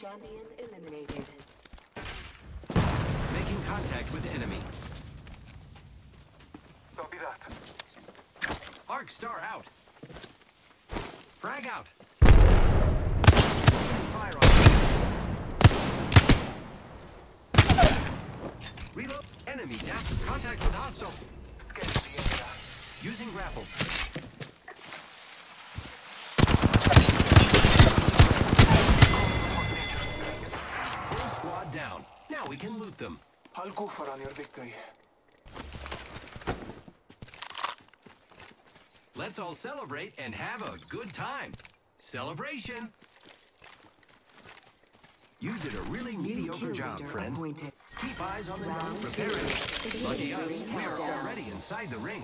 Champion eliminated. Making contact with enemy. Copy that. Arc star out. Frag out. Fire on. Reload. Enemy down. Contact with hostile. Scan the area. Using grapple. Whole squad down. Now we can loot them. I'll go for on your victory. Let's all celebrate and have a good time. Celebration! You did a really mediocre Kill job, leader friend. appointed. Keep eyes on the ground, Round preparing. two. Lucky us, we are already inside the ring.